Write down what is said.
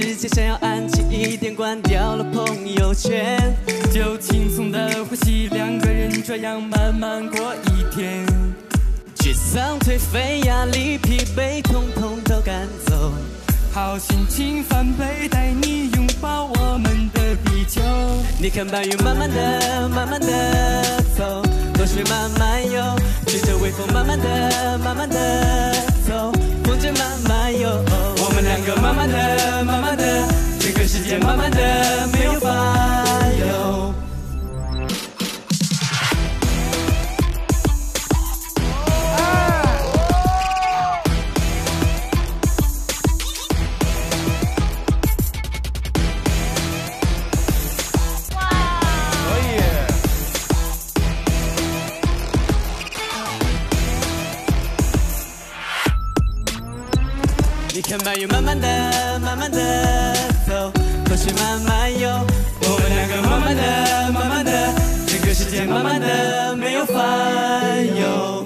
世界想要安静一点关掉了朋友圈，就轻松的呼吸，两个人这样慢慢过一天。沮丧、颓废、压力、疲惫，统统都赶走。好心情翻倍，带你拥抱我们的地球。你看白云慢慢的、慢慢的走，河水慢慢游，吹着微风慢慢的、慢慢的走，风筝慢慢游。我们两个、慢慢的，这个世界慢慢的没有烦忧。你看白云慢慢的、慢慢的去慢慢游，我们两个慢慢的、慢慢的，整个世界慢慢的没有烦忧。